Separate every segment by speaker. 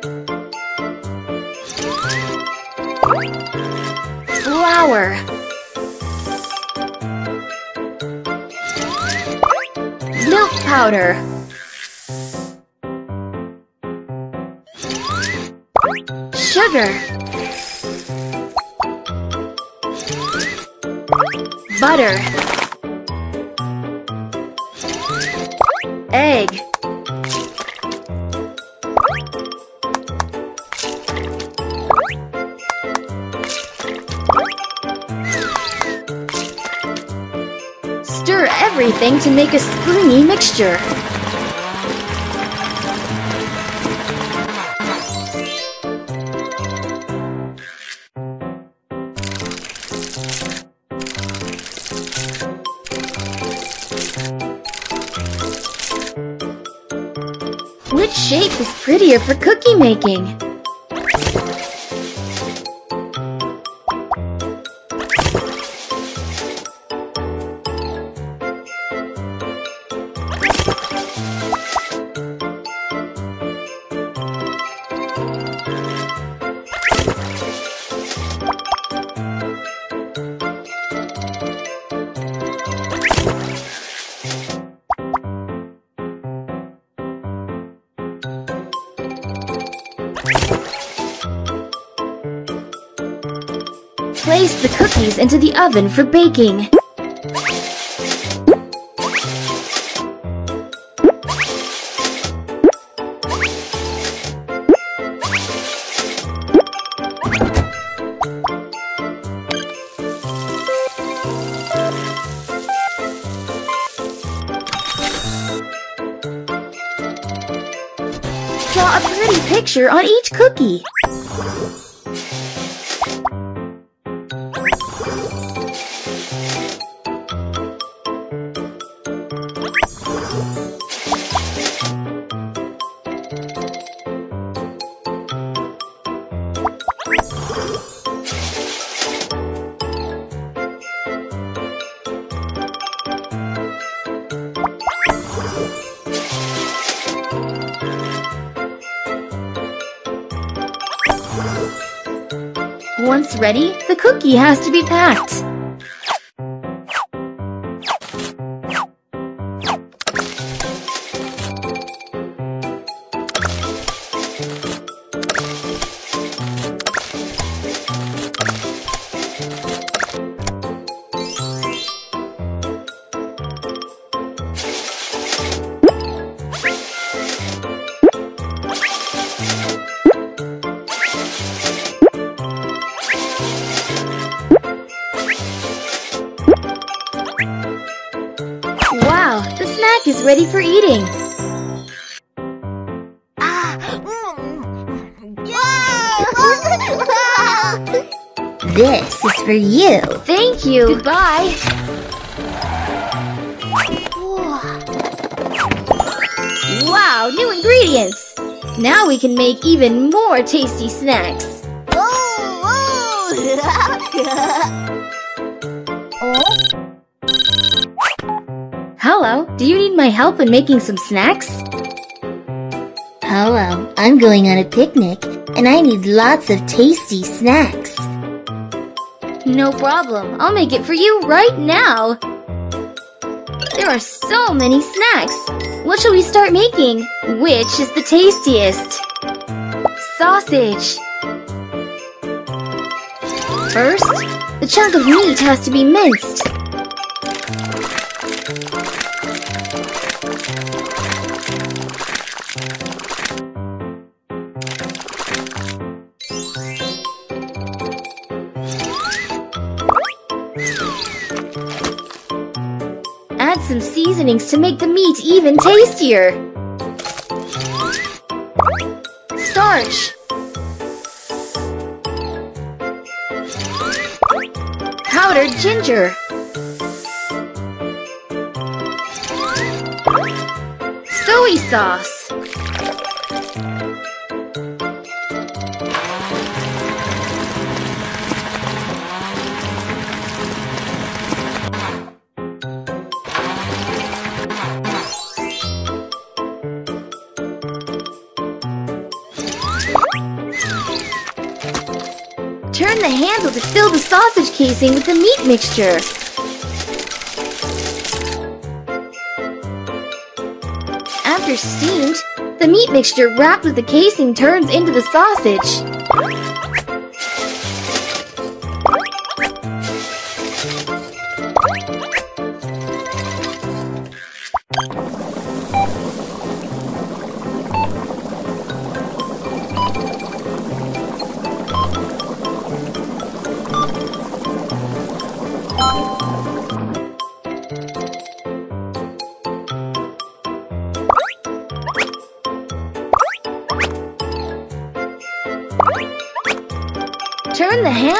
Speaker 1: Flour. Milk powder. Sugar. Butter. Egg. To make a springy mixture. Which shape is prettier for cookie making? Into the oven for baking. Draw a pretty picture on each cookie. Once ready, the cookie has to be packed. Is ready for eating. Ah, mm.
Speaker 2: This is for you.
Speaker 1: Thank you. Goodbye. Wow, new ingredients. Now we can make even more tasty snacks. Oh, Hello, do you need my help in making some snacks?
Speaker 2: Oh, Hello, I'm going on a picnic and I need lots of tasty snacks.
Speaker 1: No problem. I'll make it for you right now. There are so many snacks. What shall we start making? Which is the tastiest? Sausage. First, the chunk of meat has to be minced. Some seasonings to make the meat even tastier. Starch. Powdered ginger. Soy sauce. Turn the handle to fill the sausage casing with the meat mixture. After steamed, the meat mixture wrapped with the casing turns into the sausage.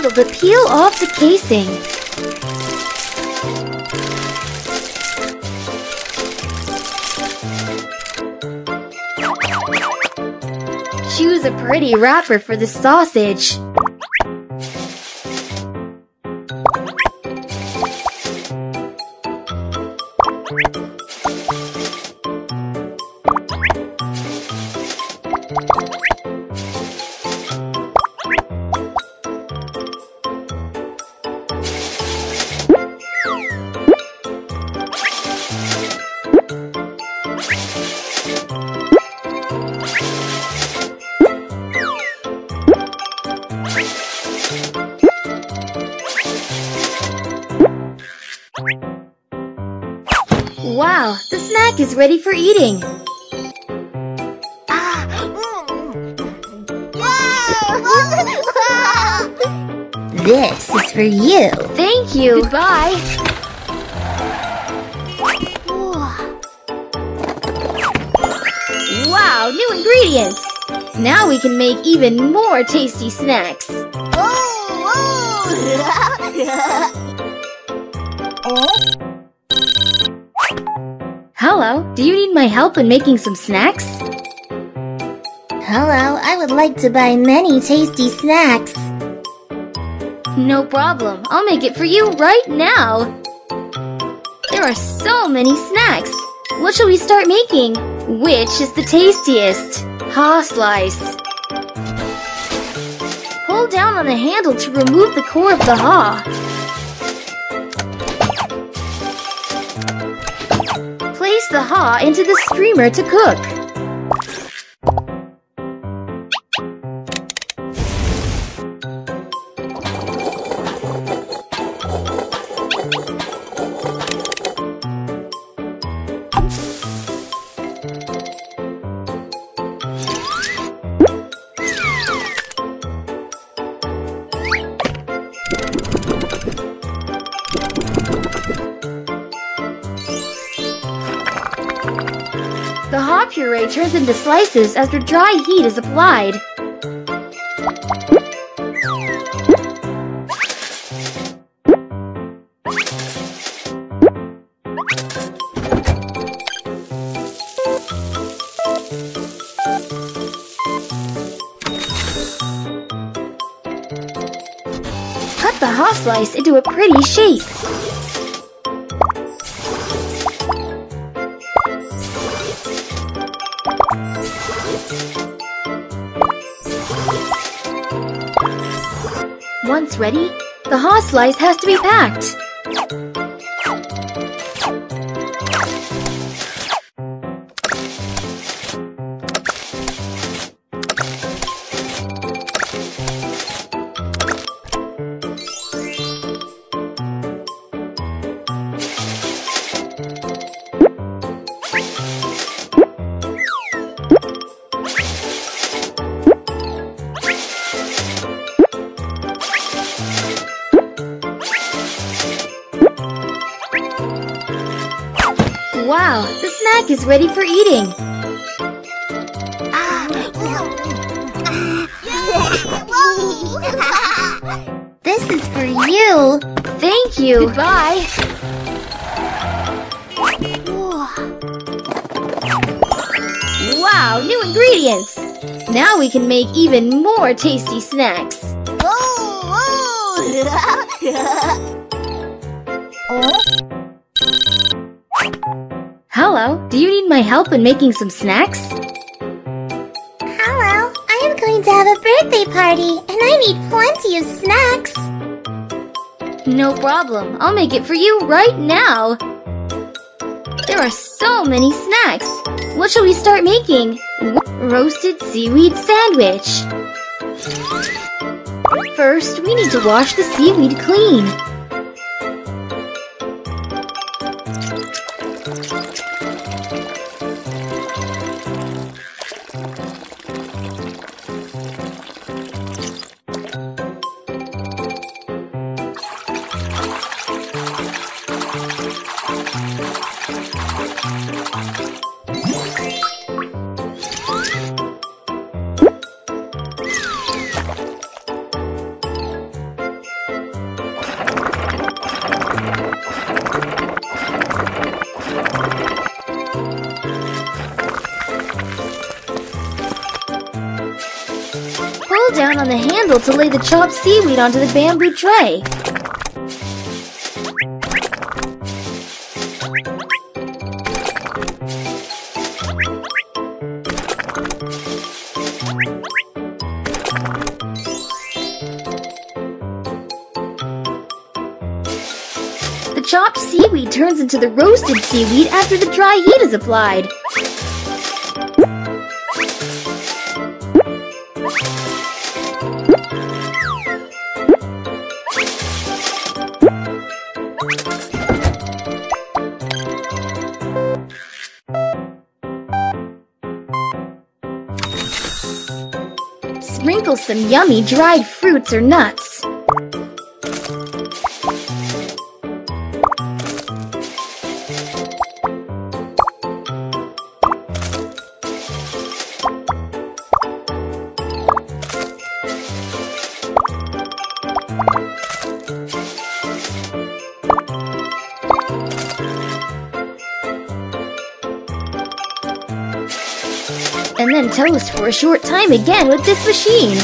Speaker 1: Turn the peel off the casing. Choose a pretty wrapper for the sausage. Is ready for eating. Ah.
Speaker 2: This is for you.
Speaker 1: Thank you. Goodbye. Wow, new ingredients. Now we can make even more tasty snacks. Oh, oh. Hello, do you need my help in making some snacks?
Speaker 2: Hello, I would like to buy many tasty snacks.
Speaker 1: No problem. I'll make it for you right now. There are so many snacks. What shall we start making? Which is the tastiest? Haw slice. Pull down on the handle to remove the core of the haw. The haw into the streamer to cook. Haw puree turns into slices after dry heat is applied. Cut the haw slice into a pretty shape. Ready, the haw slice has to be packed. Wow, the snack is ready for eating.
Speaker 2: This is for you.
Speaker 1: Thank you. Goodbye. Wow, new ingredients. Now we can make even more tasty snacks. Oh. Hello, do you need my help in making some snacks?
Speaker 2: Hello, I am going to have a birthday party, and I need plenty of snacks.
Speaker 1: No problem. I'll make it for you right now. There are so many snacks. What shall we start making? Roasted seaweed sandwich. First, we need to wash the seaweed clean. Pull down on the handle to lay the chopped seaweed onto the bamboo tray. The chopped seaweed turns into the roasted seaweed after the dry heat is applied. Some yummy dried fruits or nuts. And toast for a short time again with this machine.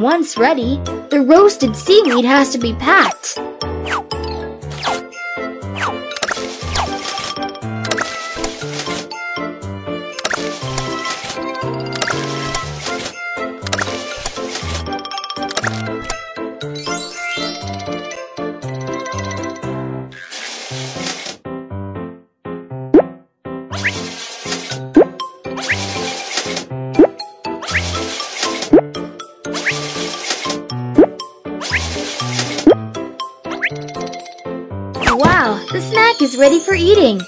Speaker 1: Once ready, the roasted seaweed has to be packed. Snack is ready for eating.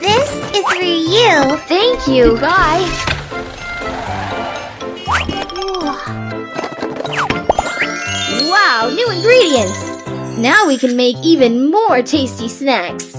Speaker 2: this is for you.
Speaker 1: Thank you. Bye. Wow, new ingredients. Now we can make even more tasty snacks.